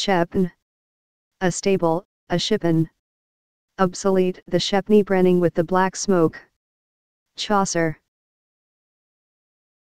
Shepn. A stable, a shippen. Obsolete the Shepney Brenning with the black smoke. Chaucer.